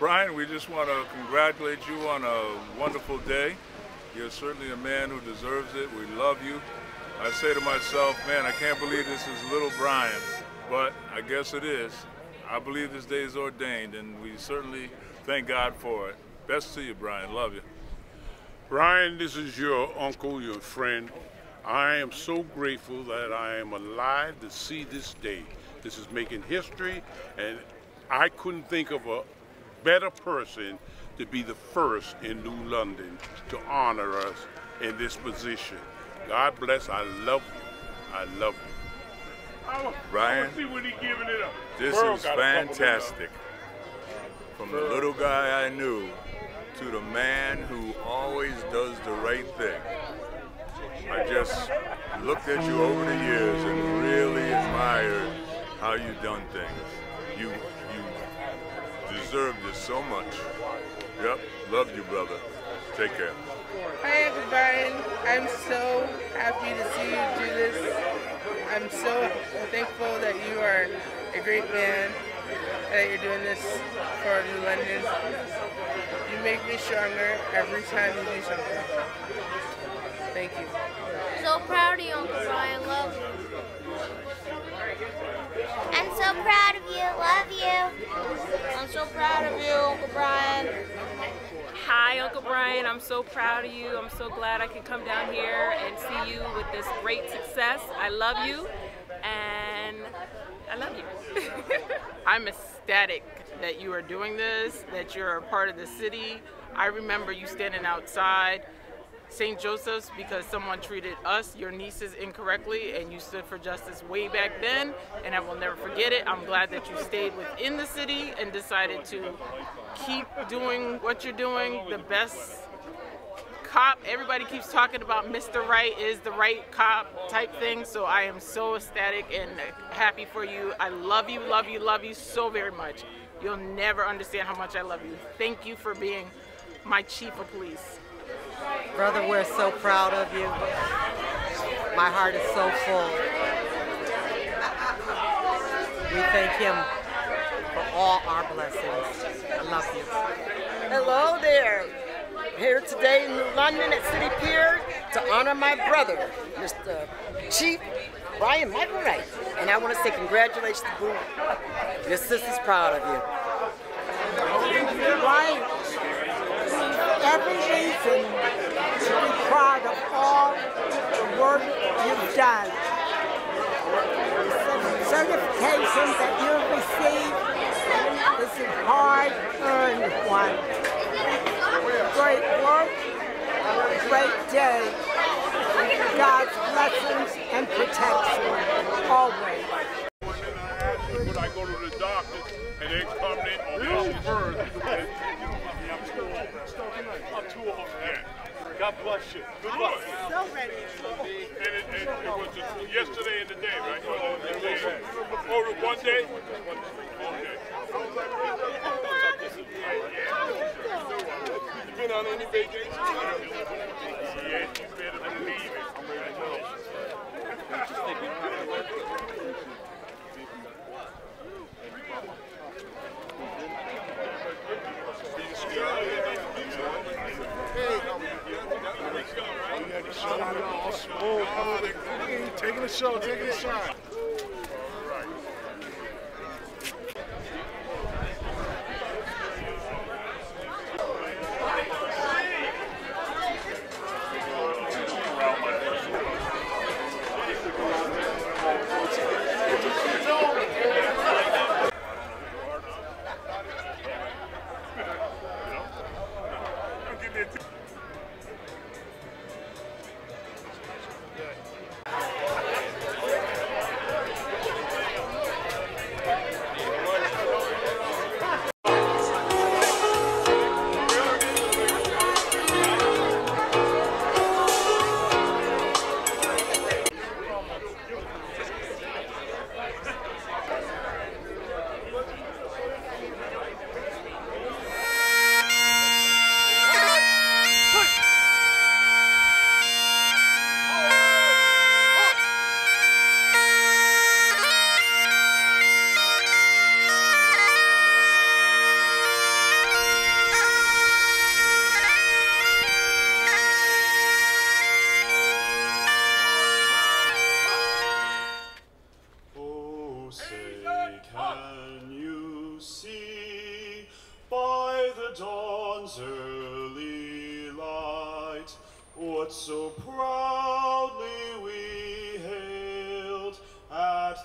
Brian, we just want to congratulate you on a wonderful day. You're certainly a man who deserves it. We love you. I say to myself, man, I can't believe this is little Brian, but I guess it is. I believe this day is ordained, and we certainly thank God for it. Best to you, Brian. Love you. Brian, this is your uncle, your friend. I am so grateful that I am alive to see this day. This is making history, and I couldn't think of a better person to be the first in New London to honor us in this position. God bless. I love you. I love you. Brian, this is fantastic. From the little guy I knew to the man who always does the right thing. I just looked at you over the years and really admired how you've done things. You you deserve this so much. Yep, love you, brother. Take care. Hi, Uncle Brian. I'm so happy to see you do this. I'm so thankful that you are a great man that you're doing this for New London. You make me stronger every time you do something. Thank you. So proud of you, Uncle Brian. Love you. I'm so proud of you. Love you. I'm so proud of you, Uncle Brian. Hi, Uncle Brian. I'm so proud of you. I'm so glad I could come down here and see you with this great success. I love you, and I love you. I'm ecstatic that you are doing this, that you're a part of the city. I remember you standing outside St. Joseph's because someone treated us, your nieces, incorrectly, and you stood for justice way back then, and I will never forget it. I'm glad that you stayed within the city and decided to keep doing what you're doing, the best cop. Everybody keeps talking about Mr. Right is the right cop type thing, so I am so ecstatic and happy for you. I love you, love you, love you so very much. You'll never understand how much I love you. Thank you for being my chief of police. Brother, we're so proud of you. My heart is so full. We thank him for all our blessings. I love you. Hello there. Here today in London at City Pier to honor my brother, Mr. Chief Brian Michael Wright. And I want to say congratulations, to Boo. Your sister's proud of you. Brian, every reason to be proud of all the work you've done. The certification that you've received is a hard-earned one. Great work, great day. God's blessings and protection, always. When I go to the doctor and they come in oh, on this first, God bless you. Good luck. I'm So ready. And it, and it was yesterday and the day, right? Oh, oh, oh the day. Oh, one day? Okay. You been on any vacation? Yes, you better believe it. Show, taking a shot.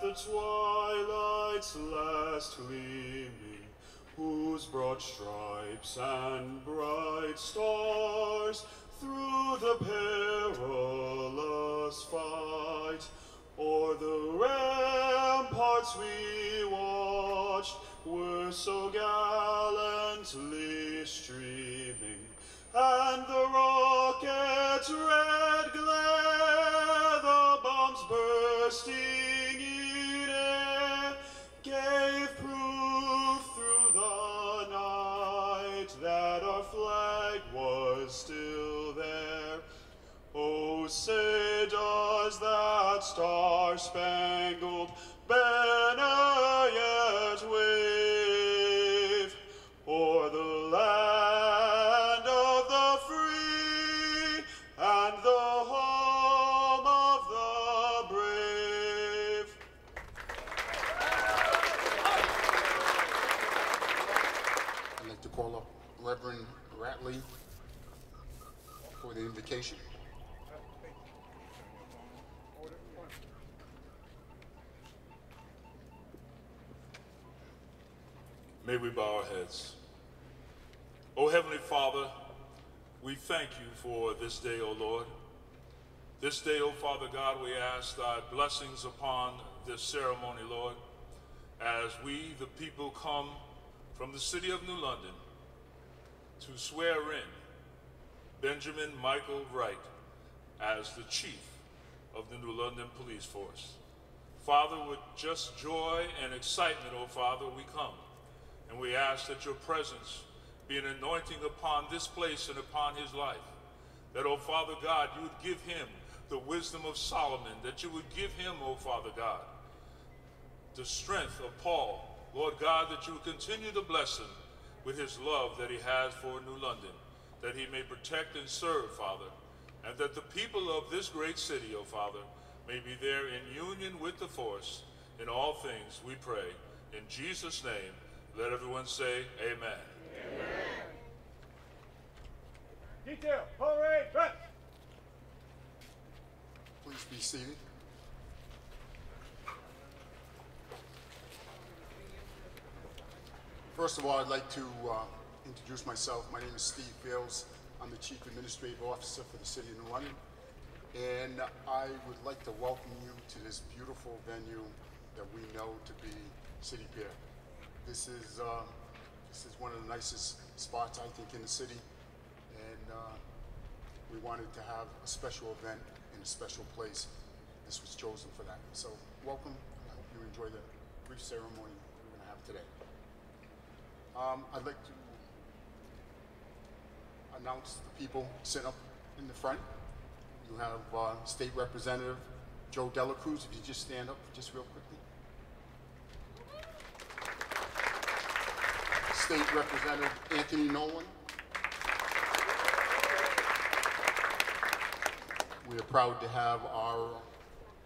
The twilight's last gleaming, whose broad stripes and bright stars through the perilous fight o'er the ramparts we watched were so gallantly streaming, and the rocket's red glare, the bombs bursting say does that star-spangled banner yet wave o'er the land of the free and the home of the brave? I'd like to call up Reverend Ratley for the invocation. May we bow our heads. O Heavenly Father, we thank you for this day, O Lord. This day, O Father God, we ask thy blessings upon this ceremony, Lord, as we, the people, come from the city of New London to swear in Benjamin Michael Wright as the chief of the New London Police Force. Father, with just joy and excitement, O Father, we come. And we ask that your presence be an anointing upon this place and upon his life. That, O Father God, you would give him the wisdom of Solomon, that you would give him, O Father God, the strength of Paul. Lord God, that you would continue to bless him with his love that he has for New London, that he may protect and serve, Father, and that the people of this great city, O Father, may be there in union with the force. In all things we pray. In Jesus' name, let everyone say amen. Detail, parade, dress. Please be seated. First of all, I'd like to uh, introduce myself. My name is Steve Fields. I'm the Chief Administrative Officer for the City of New London. And I would like to welcome you to this beautiful venue that we know to be City Pier. This is, uh, this is one of the nicest spots, I think, in the city. And uh, we wanted to have a special event in a special place. This was chosen for that. So welcome. I hope you enjoy the brief ceremony we're going to have today. Um, I'd like to announce the people sitting up in the front. You have uh, State Representative Joe Delacruz. If you just stand up just real quickly. State Representative Anthony Nolan. We are proud to have our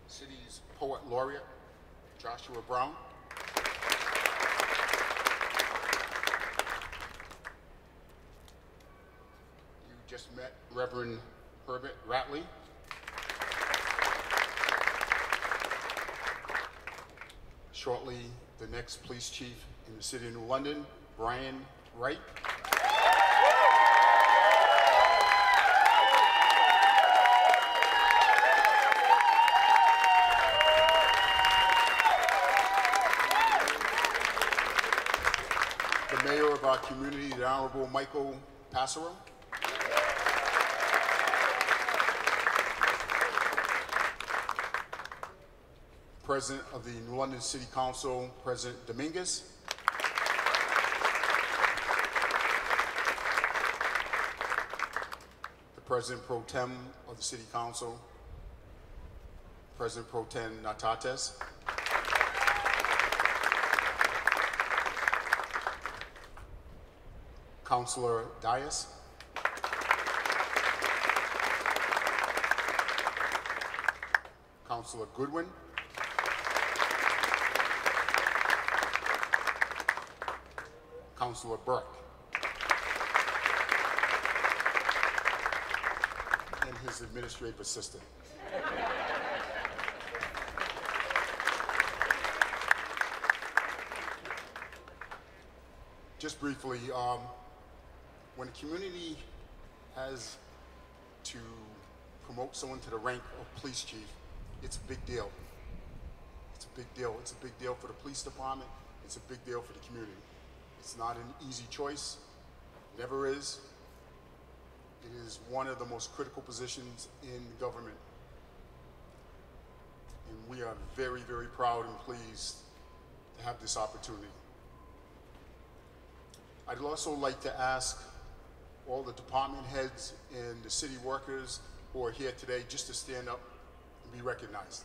city's poet laureate, Joshua Brown. You just met Reverend Herbert Ratley. Shortly, the next police chief in the city of New London, Brian Wright. The mayor of our community, the Honorable Michael Passero. President of the New London City Council, President Dominguez. The President Pro Tem of the City Council, President Pro Tem Nartatez. Councilor Dias. Councilor Goodwin. Councilor Burke. His administrative assistant. Just briefly, um, when a community has to promote someone to the rank of police chief, it's a big deal. It's a big deal. It's a big deal for the police department. It's a big deal for the community. It's not an easy choice. Never is. Is one of the most critical positions in government. And we are very, very proud and pleased to have this opportunity. I'd also like to ask all the department heads and the city workers who are here today just to stand up and be recognized.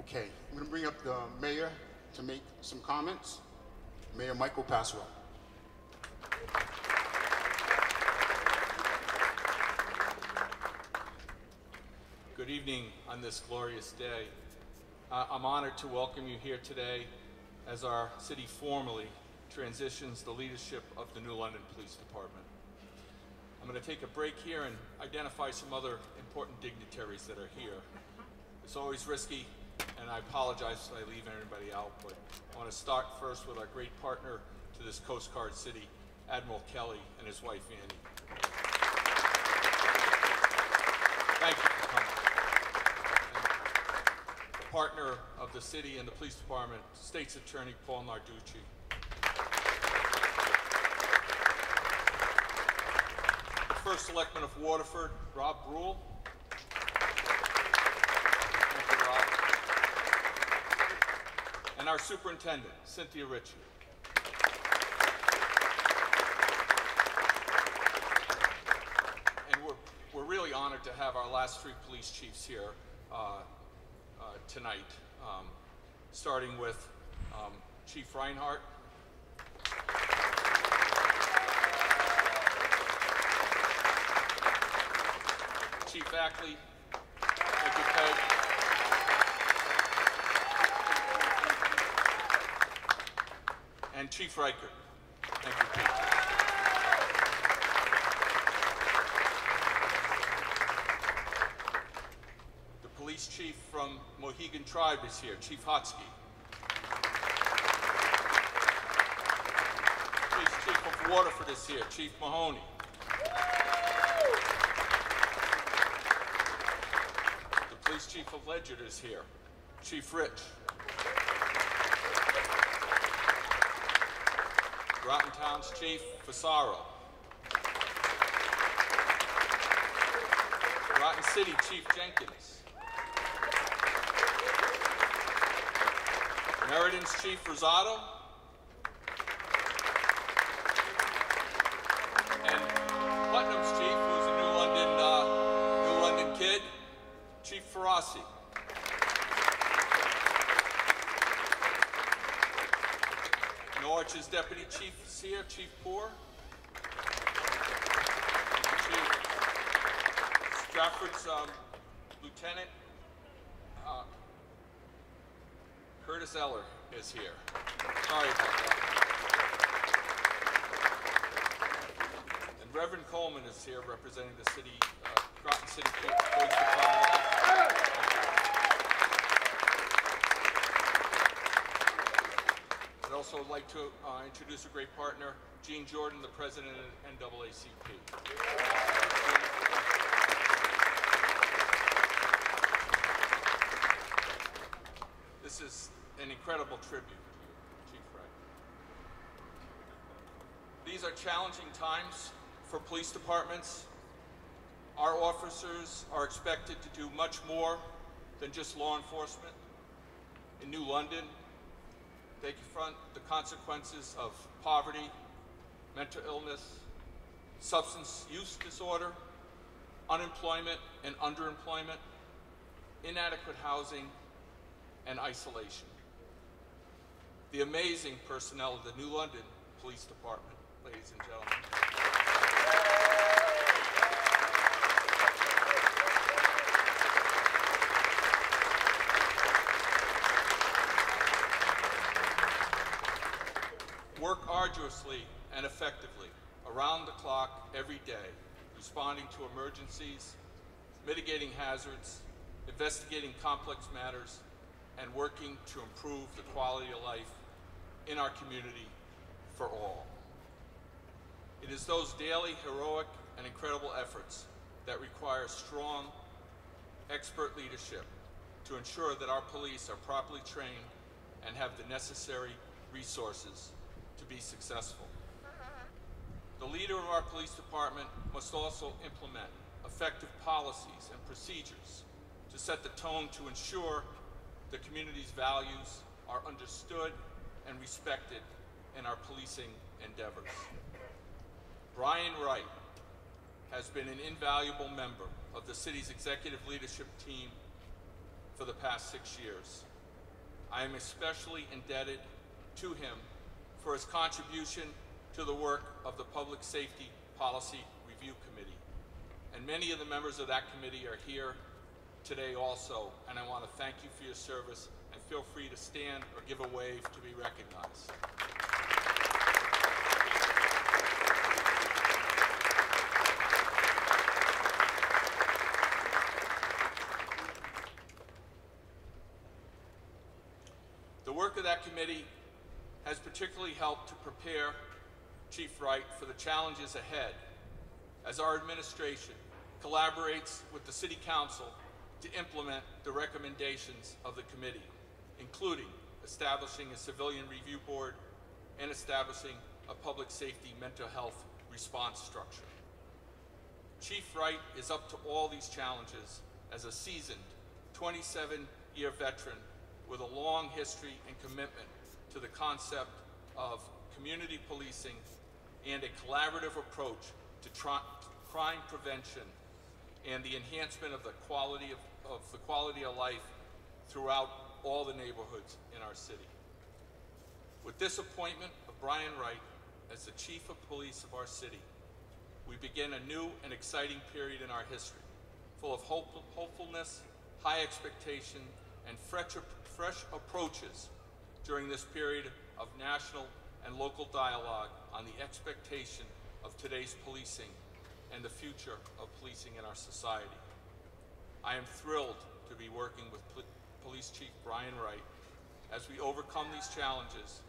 Okay, I'm going to bring up the mayor to make some comments. Mayor Michael Passero. Good evening on this glorious day. Uh, I'm honored to welcome you here today as our city formally transitions the leadership of the New London Police Department. I'm going to take a break here and identify some other important dignitaries that are here. It's always risky, and I apologize if I leave anybody out, but I want to start first with our great partner to this Coast Guard city, Admiral Kelly and his wife Annie. Thank you for coming. And the partner of the city and the police department, State's Attorney Paul Narducci. First Selectman of Waterford, Rob Brule. Thank you, Rob. And our superintendent, Cynthia Ritchie. And we're, we're really honored to have our last three police chiefs here uh, uh, tonight, um, starting with um, Chief Reinhardt. Chief Ackley. Thank you. Chief Riker. Thank you, Pete. The police chief from Mohegan Tribe is here, Chief Hotsky. Police chief of Waterford is here, Chief Mahoney. The police chief of Ledyard is here, Chief Rich. Groton Town's Chief Fusaro. Groton City Chief Jenkins. Meriden's Chief Rosado. Deputy Chief is Chief Poor. Chief Stratford's um, Lieutenant uh, Curtis Eller is here. Sorry. And Reverend Coleman is here representing the city, uh, Groton City Police Department. I'd also like to uh, introduce a great partner, Gene Jordan, the president of NAACP. This is an incredible tribute to Chief Wright. These are challenging times for police departments. Our officers are expected to do much more than just law enforcement. In New London, they confront the consequences of poverty, mental illness, substance use disorder, unemployment and underemployment, inadequate housing, and isolation. The amazing personnel of the New London Police Department, ladies and gentlemen. Arduously and effectively, around the clock, every day, responding to emergencies, mitigating hazards, investigating complex matters, and working to improve the quality of life in our community for all. It is those daily heroic and incredible efforts that require strong, expert leadership to ensure that our police are properly trained and have the necessary resources be successful. The leader of our police department must also implement effective policies and procedures to set the tone to ensure the community's values are understood and respected in our policing endeavors. Brian Wright has been an invaluable member of the city's executive leadership team for the past six years. I am especially indebted to him for his contribution to the work of the Public Safety Policy Review Committee. And many of the members of that committee are here today also, and I want to thank you for your service, and feel free to stand or give a wave to be recognized. The work of that committee has particularly helped to prepare Chief Wright for the challenges ahead as our administration collaborates with the City Council to implement the recommendations of the committee, including establishing a civilian review board and establishing a public safety mental health response structure. Chief Wright is up to all these challenges as a seasoned 27-year veteran with a long history and commitment to the concept of community policing and a collaborative approach to crime prevention and the enhancement of the quality of, of the quality of life throughout all the neighborhoods in our city. With this appointment of Brian Wright as the chief of police of our city, we begin a new and exciting period in our history, full of hope, hopefulness, high expectation, and fresh, fresh approaches during this period of national and local dialogue on the expectation of today's policing and the future of policing in our society. I am thrilled to be working with Pol Police Chief Brian Wright as we overcome these challenges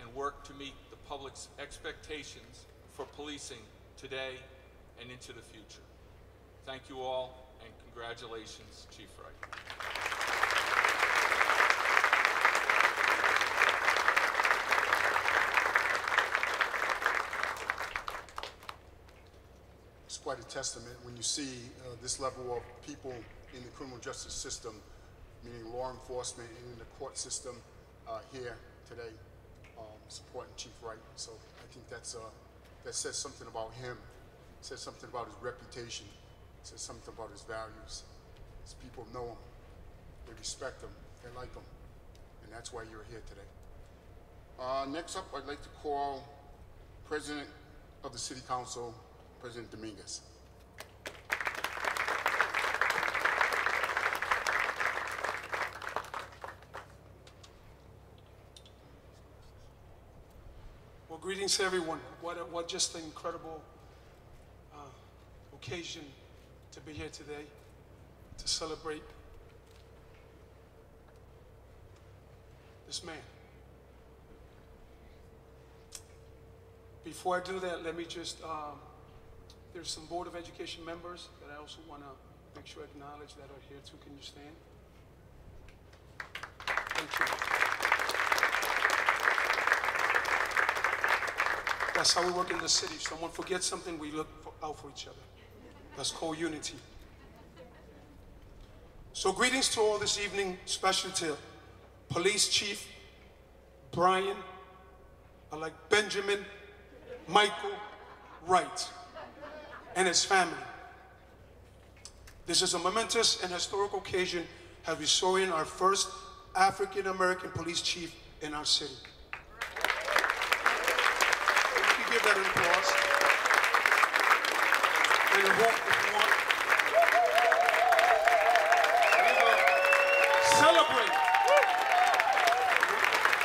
and work to meet the public's expectations for policing today and into the future. Thank you all and congratulations, Chief Wright. Quite a testament when you see uh, this level of people in the criminal justice system, meaning law enforcement and in the court system uh, here today, um, supporting Chief Wright. So I think that's uh, that says something about him, says something about his reputation, says something about his values. His people know him, they respect him, they like him, and that's why you're here today. Uh, next up, I'd like to call President of the City Council, President Dominguez. Well, greetings to everyone. What, a, what just an incredible uh, occasion to be here today to celebrate this man. Before I do that, let me just, um, there's some Board of Education members that I also want to make sure I acknowledge that are here too. Can you stand? Thank you. That's how we work in the city. If someone forgets something, we look for, out for each other. That's called unity. So greetings to all this evening, especially to Police Chief Brian, I like Benjamin Michael Wright and his family. This is a momentous and historic occasion as we saw in our first African American police chief in our city. If you give that an applause. And if you want, we're gonna celebrate.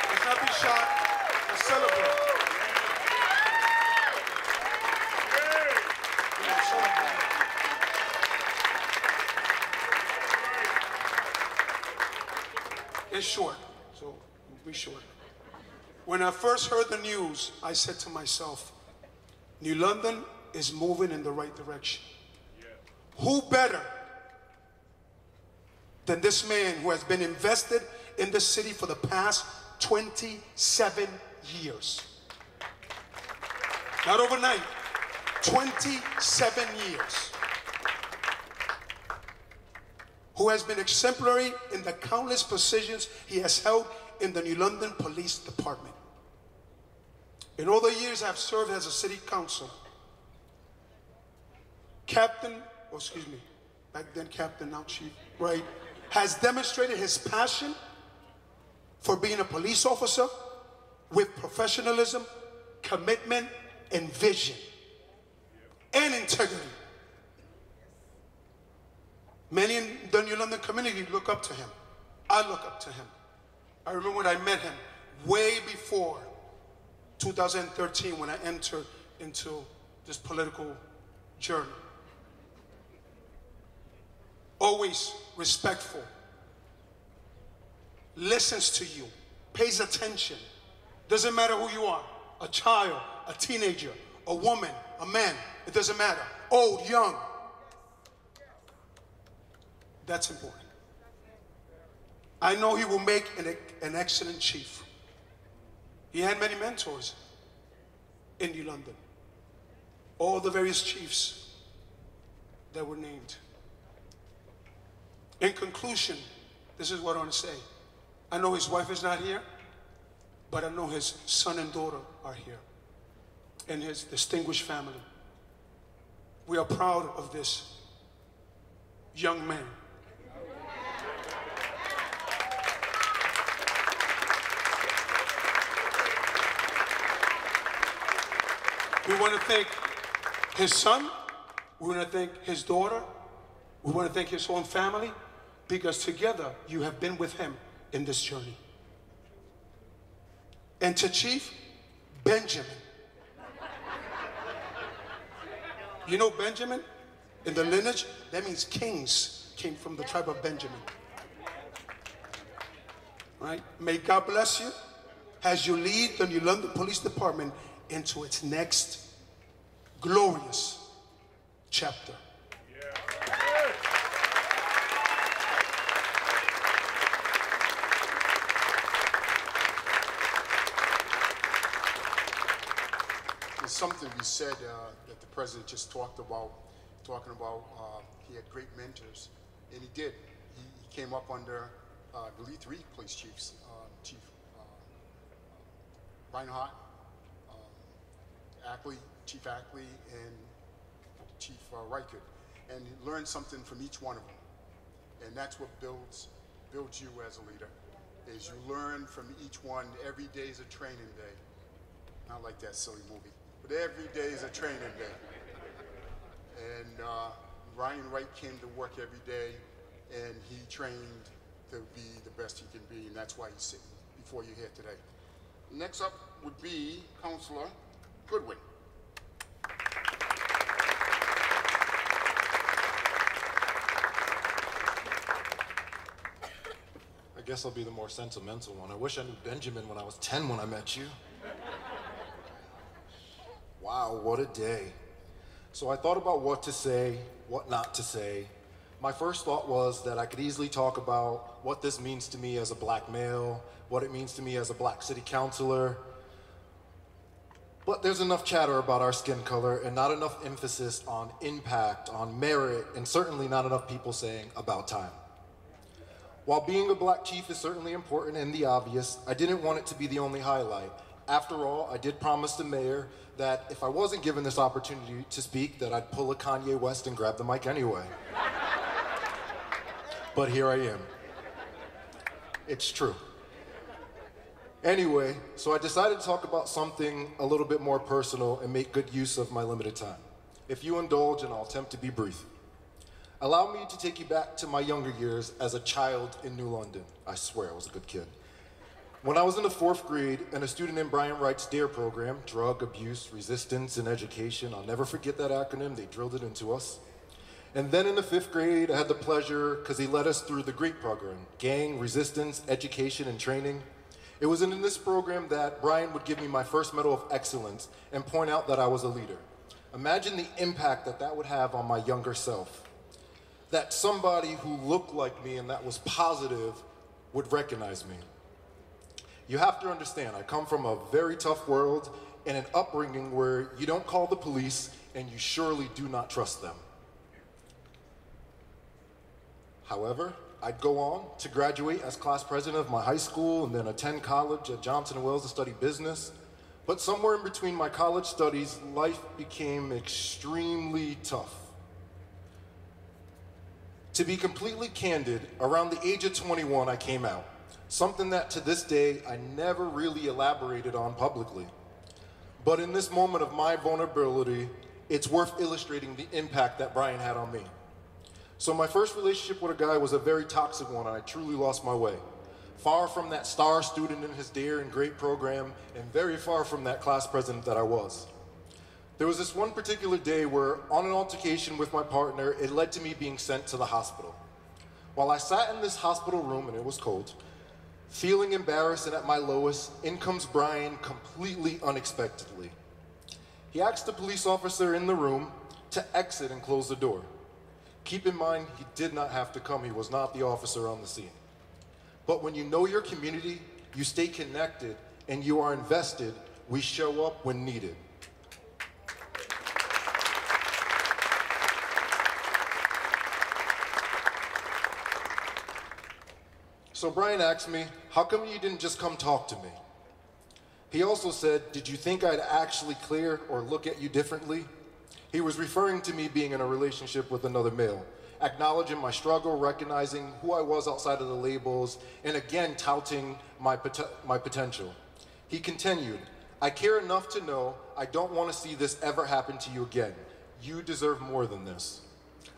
Let's not be shy. Let's celebrate. it's short, so be short. When I first heard the news, I said to myself, New London is moving in the right direction. Who better than this man who has been invested in the city for the past 27 years? Not overnight, 27 years. Who has been exemplary in the countless positions he has held in the New London Police Department. In all the years I've served as a city council, Captain, oh, excuse me, back then Captain, now Chief, right, has demonstrated his passion for being a police officer with professionalism, commitment, and vision, and integrity. Many in the New London community look up to him. I look up to him. I remember when I met him way before 2013 when I entered into this political journey. Always respectful, listens to you, pays attention. Doesn't matter who you are a child, a teenager, a woman, a man, it doesn't matter. Old, young. That's important. I know he will make an, an excellent chief. He had many mentors in New London. All the various chiefs that were named. In conclusion, this is what I want to say. I know his wife is not here, but I know his son and daughter are here and his distinguished family. We are proud of this young man. We want to thank his son. We want to thank his daughter. We want to thank his own family because together you have been with him in this journey. And to Chief Benjamin. You know Benjamin? In the lineage, that means kings came from the tribe of Benjamin. Right? May God bless you as you lead the New London Police Department into its next glorious chapter. There's something we said uh, that the president just talked about, talking about uh, he had great mentors, and he did. He, he came up under, uh, three police chiefs, uh, Chief uh, Reinhardt, um, Ackley, Chief Ackley, and Chief uh, Reichard, and learn something from each one of them. And that's what builds builds you as a leader, is you learn from each one. Every day is a training day. Not like that silly movie, but every day is a training day. And uh, Brian Wright came to work every day, and he trained to be the best he can be, and that's why he's sitting before you here today. Next up would be Councilor Goodwin. I guess I'll be the more sentimental one. I wish I knew Benjamin when I was 10 when I met you. Wow, what a day. So I thought about what to say, what not to say. My first thought was that I could easily talk about what this means to me as a black male, what it means to me as a black city councilor. But there's enough chatter about our skin color and not enough emphasis on impact, on merit, and certainly not enough people saying about time. While being a black chief is certainly important and the obvious, I didn't want it to be the only highlight. After all, I did promise the mayor that if I wasn't given this opportunity to speak, that I'd pull a Kanye West and grab the mic anyway. but here I am. It's true. Anyway, so I decided to talk about something a little bit more personal and make good use of my limited time. If you indulge, and I'll attempt to be brief. Allow me to take you back to my younger years as a child in New London. I swear I was a good kid. When I was in the fourth grade and a student in Brian Wright's DARE program, Drug Abuse, Resistance, and Education, I'll never forget that acronym, they drilled it into us. And then in the fifth grade, I had the pleasure, because he led us through the GREAT program gang, resistance, education, and training. It was in this program that Brian would give me my first Medal of Excellence and point out that I was a leader. Imagine the impact that that would have on my younger self. That somebody who looked like me and that was positive would recognize me. You have to understand, I come from a very tough world and an upbringing where you don't call the police and you surely do not trust them. However, I'd go on to graduate as class president of my high school and then attend college at Johnson & Wales to study business. But somewhere in between my college studies, life became extremely tough. To be completely candid, around the age of 21, I came out. Something that to this day I never really elaborated on publicly. But in this moment of my vulnerability, it's worth illustrating the impact that Brian had on me. So my first relationship with a guy was a very toxic one, and I truly lost my way. Far from that star student in his DARE and great program, and very far from that class president that I was. There was this one particular day where, on an altercation with my partner, it led to me being sent to the hospital. While I sat in this hospital room, and it was cold, feeling embarrassed and at my lowest, in comes Brian completely unexpectedly. He asked the police officer in the room to exit and close the door. Keep in mind, he did not have to come. He was not the officer on the scene. But when you know your community, you stay connected, and you are invested, we show up when needed. So Brian asked me, how come you didn't just come talk to me? He also said, did you think I'd actually clear or look at you differently? He was referring to me being in a relationship with another male, acknowledging my struggle, recognizing who I was outside of the labels, and again touting my, pot- my potential. He continued, I care enough to know I don't want to see this ever happen to you again. You deserve more than this.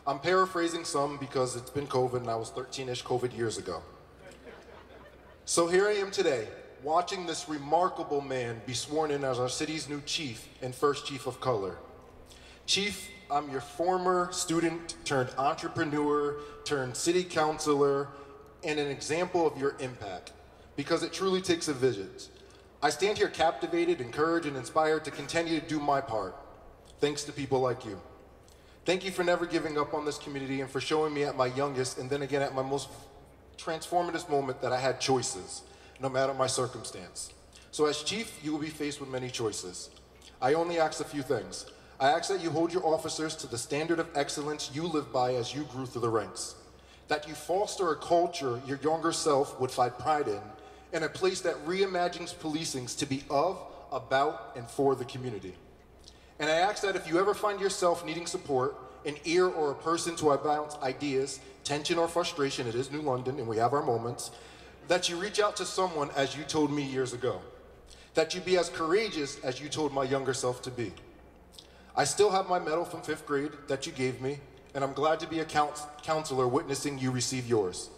I'm paraphrasing some because it's been COVID and I was 13 ish COVID years ago. So here I am today, watching this remarkable man be sworn in as our city's new chief and first chief of color. Chief, I'm your former student turned entrepreneur turned city councilor and an example of your impact because it truly takes a vision. I stand here captivated, encouraged, and inspired to continue to do my part, thanks to people like you. Thank you for never giving up on this community and for showing me at my youngest and then again at my most transformative moment that I had choices, no matter my circumstance. So as chief, you will be faced with many choices. I only ask a few things. I ask that you hold your officers to the standard of excellence you live by as you grew through the ranks. That you foster a culture your younger self would find pride in, and a place that reimagines policings to be of, about, and for the community. And I ask that if you ever find yourself needing support, an ear or a person to bounce ideas, tension or frustration, it is New London and we have our moments, that you reach out to someone as you told me years ago. That you be as courageous as you told my younger self to be. I still have my medal from fifth grade that you gave me, and I'm glad to be a counselor witnessing you receive yours.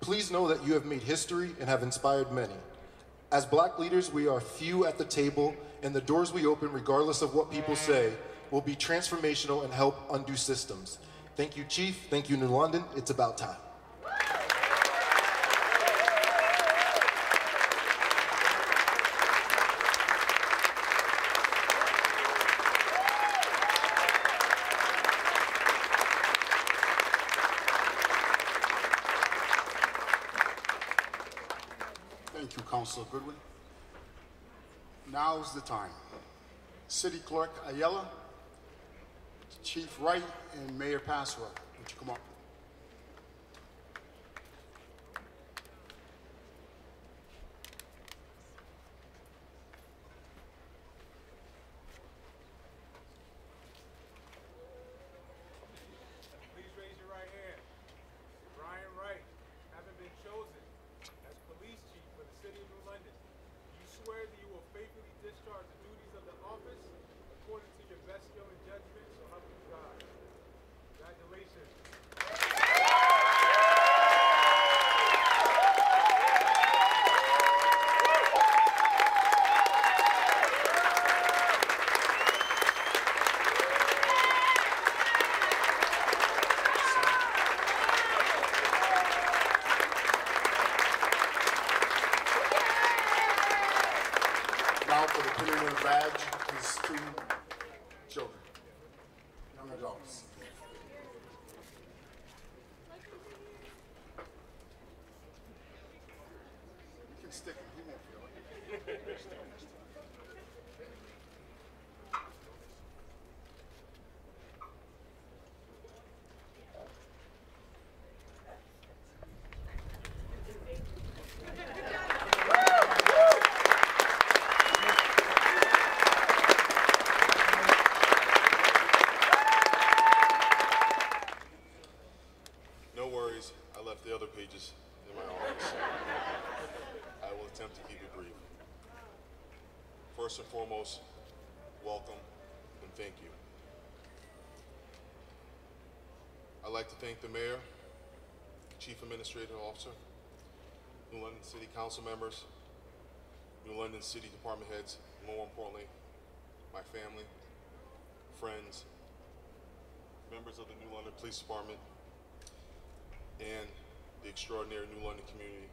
Please know that you have made history and have inspired many. As black leaders, we are few at the table, and the doors we open, regardless of what people say, will be transformational and help undo systems. Thank you, Chief. Thank you, New London. It's about time. Thank you, Councilor Goodwin. Now's the time. City Clerk Ayala, Chief Wright, and Mayor Passero, would you come up? Please raise your right hand. Brian Wright, having been chosen as police chief for the city of New London, you swear that you will faithfully discharge the duties of the office according to your best skill and judgment, so help you God. Congratulations. stick him. He won't feel it. No worries, I left the other pages in my office. I will attempt to keep it brief. First and foremost, welcome and thank you. I'd like to thank the mayor, chief administrative officer, New London City Council members, New London City Department heads, more importantly, my family, friends, members of the New London Police Department, and the extraordinary New London community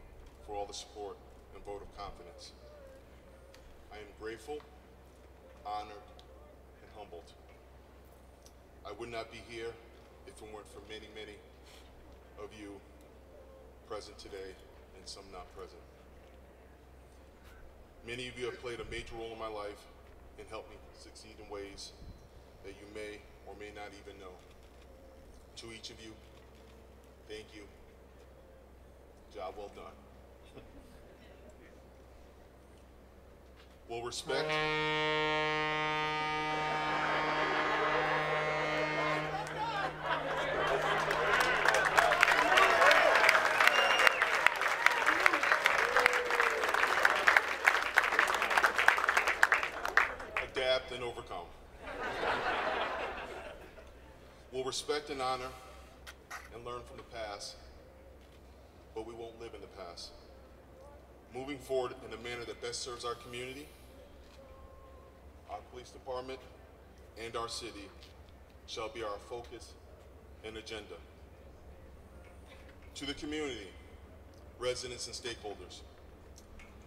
for all the support and vote of confidence. I am grateful, honored, and humbled. I would not be here if it weren't for many, many of you present today and some not present. Many of you have played a major role in my life and helped me succeed in ways that you may or may not even know. To each of you, thank you. Job well done. Will respect. And honor and learn from the past, but we won't live in the past. Moving forward in a manner that best serves our community, our police department, and our city shall be our focus and agenda. To the community, residents, and stakeholders,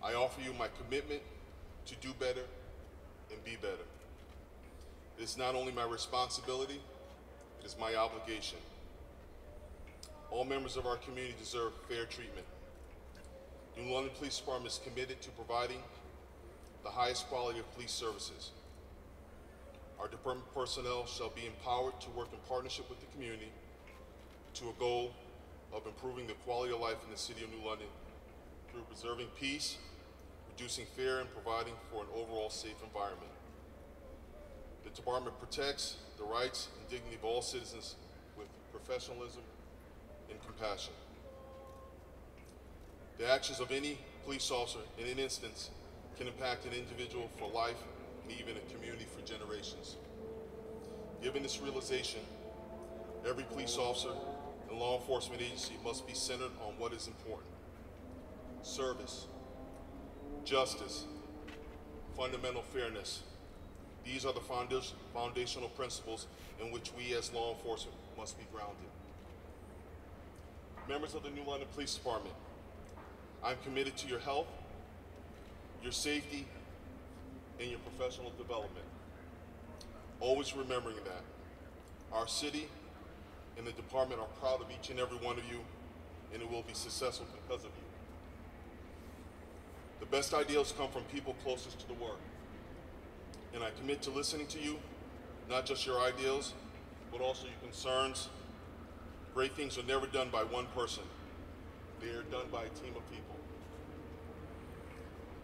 I offer you my commitment to do better and be better. It is not only my responsibility, it is my obligation. All members of our community deserve fair treatment. New London Police Department is committed to providing the highest quality of police services. Our department personnel shall be empowered to work in partnership with the community to a goal of improving the quality of life in the city of New London through preserving peace, reducing fear, and providing for an overall safe environment. The department protects the rights and dignity of all citizens with professionalism and compassion. The actions of any police officer in an instance can impact an individual for life and even a community for generations. Given this realization, every police officer and law enforcement agency must be centered on what is important. Service, justice, fundamental fairness. These are the foundational principles in which we as law enforcement must be grounded. Members of the New London Police Department, I'm committed to your health, your safety, and your professional development. Always remembering that. Our city and the department are proud of each and every one of you, and it will be successful because of you. The best ideas come from people closest to the work. And I commit to listening to you, not just your ideals, but also your concerns. Great things are never done by one person. They are done by a team of people.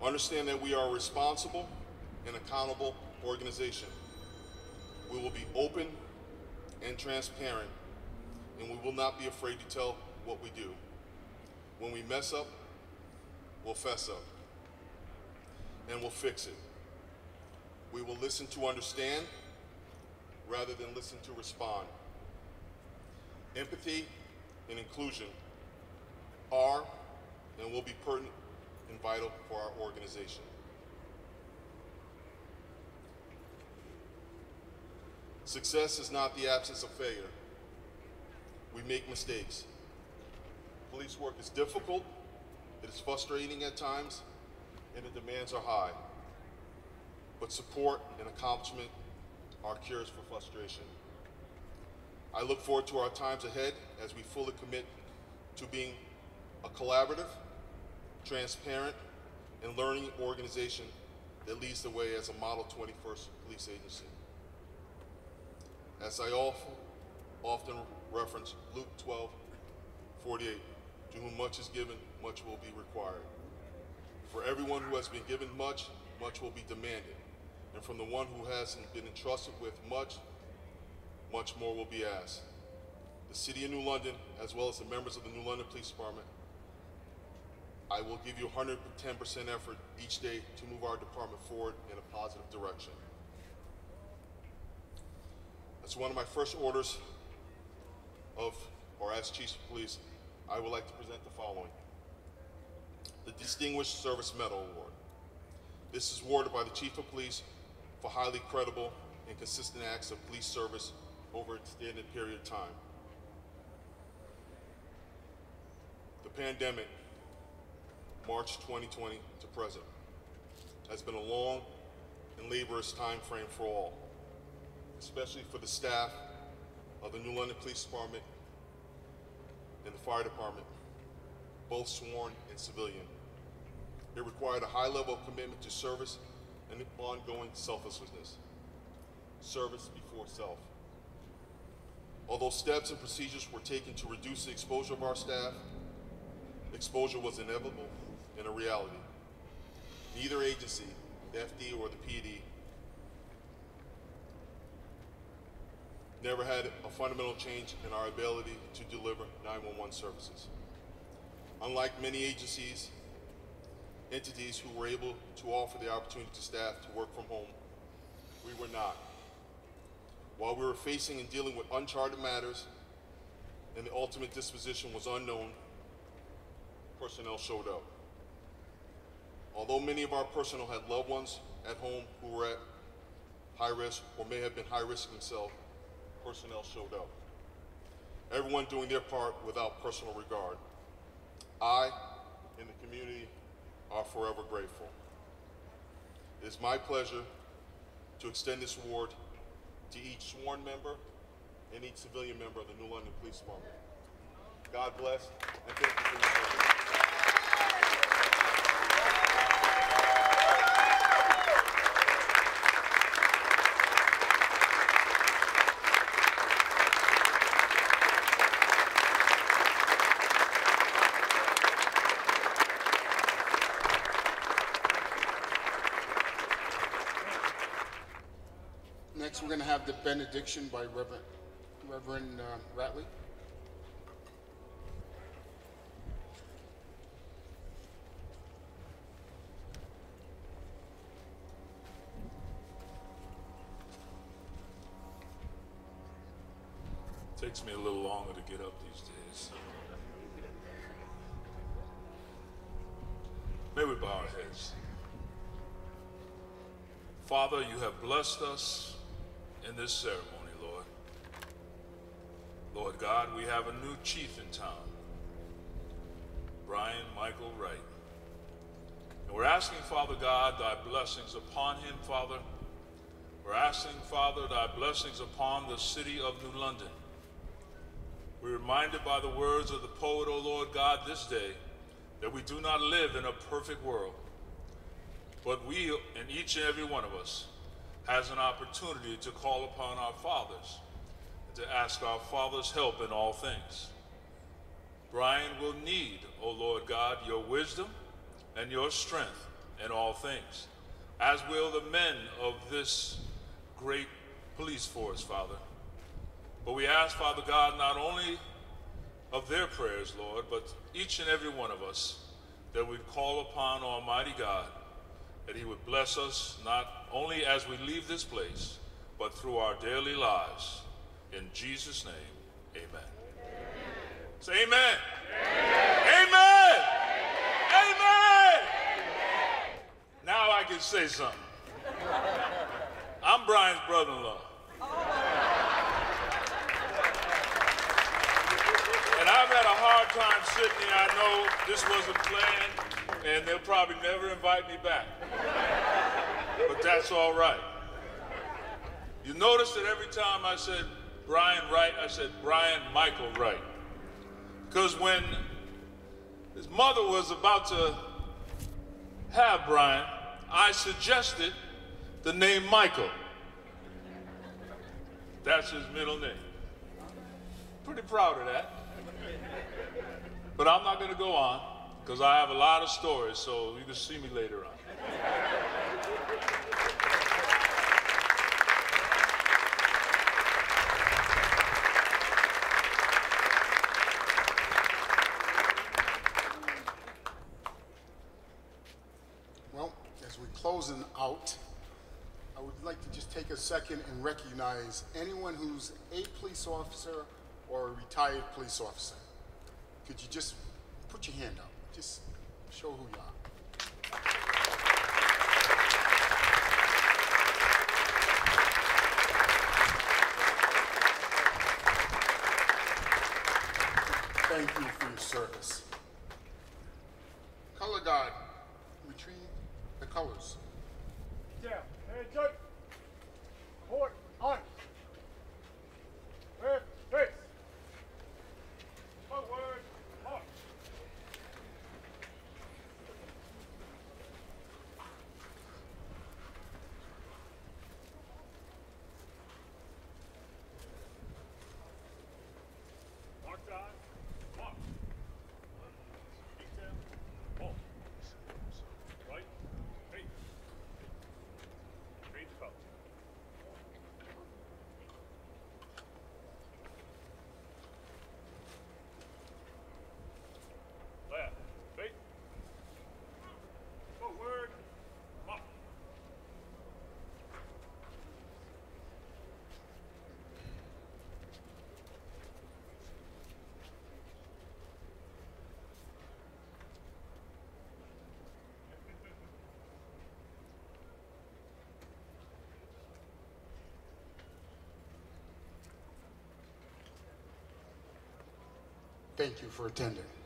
Understand that we are a responsible and accountable organization. We will be open and transparent, and we will not be afraid to tell what we do. When we mess up, we'll fess up, and we'll fix it. We will listen to understand rather than listen to respond. Empathy and inclusion are and will be pertinent and vital for our organization. Success is not the absence of failure. We make mistakes. Police work is difficult, it is frustrating at times, and the demands are high. But support and accomplishment are cures for frustration. I look forward to our times ahead as we fully commit to being a collaborative, transparent, and learning organization that leads the way as a Model 21st police agency. As I often, reference Luke 12, 48, to whom much is given, much will be required. For everyone who has been given much, much will be demanded. And from the one who hasn't been entrusted with much, much more will be asked. The City of New London, as well as the members of the New London Police Department, I will give you 110% effort each day to move our department forward in a positive direction. As one of my first orders of, or as Chief of Police, I would like to present the following. The Distinguished Service Medal Award. This is awarded by the Chief of Police for highly credible and consistent acts of police service over an extended period of time. The pandemic, March 2020 to present, has been a long and laborious time frame for all, especially for the staff of the New London Police Department and the Fire Department, both sworn and civilian. It required a high level of commitment to service and ongoing selflessness. Service before self. Although steps and procedures were taken to reduce the exposure of our staff, exposure was inevitable and a reality. Neither agency, the FD or the PD, never had a fundamental change in our ability to deliver 911 services. Unlike many agencies, entities who were able to offer the opportunity to staff to work from home, we were not. While we were facing and dealing with uncharted matters and the ultimate disposition was unknown, personnel showed up. Although many of our personnel had loved ones at home who were at high risk or may have been high risk themselves, personnel showed up. Everyone doing their part without personal regard. I and the community are forever grateful. It is my pleasure to extend this award to each sworn member and each civilian member of the New London Police Department. God bless, and thank you for your service. Have the benediction by Reverend, Reverend uh, Ratley. Takes me a little longer to get up these days. May we bow our heads. Father, you have blessed us in this ceremony, Lord. Lord God, we have a new chief in town, Brian Michael Wright. And we're asking, Father God, thy blessings upon him, Father. We're asking, Father, thy blessings upon the city of New London. We're reminded by the words of the poet, O Lord God, this day, that we do not live in a perfect world, but we, and each and every one of us, has an opportunity to call upon our fathers, and to ask our Father's help in all things. Brian will need, O Lord God, your wisdom and your strength in all things, as will the men of this great police force, Father. But we ask, Father God, not only of their prayers, Lord, but each and every one of us, that we call upon Almighty God, that He would bless us not only as we leave this place, but through our daily lives. In Jesus' name, amen. Say amen. Amen. Amen. Now I can say something. I'm Brian's brother in law. And I've had a hard time sitting here. I know this wasn't planned, and they'll probably never invite me back. But that's all right. You notice that every time I said Brian Wright, I said Brian Michael Wright. Because when his mother was about to have Brian, I suggested the name Michael. That's his middle name. Pretty proud of that. But I'm not going to go on because I have a lot of stories, so you can see me later on. Well, as we're closing out, I would like to just take a second and recognize anyone who's a police officer or a retired police officer. Could you just put your hand up? Just show who you are. Thank you for your service. Color guard, retrieve the colors. Yeah, hey, Judge. Court, on. Red, face. Forward, march. Mark on, march. Detail, halt. Right, face. Read the belt. Left, face. Forward, march. Thank you for attending.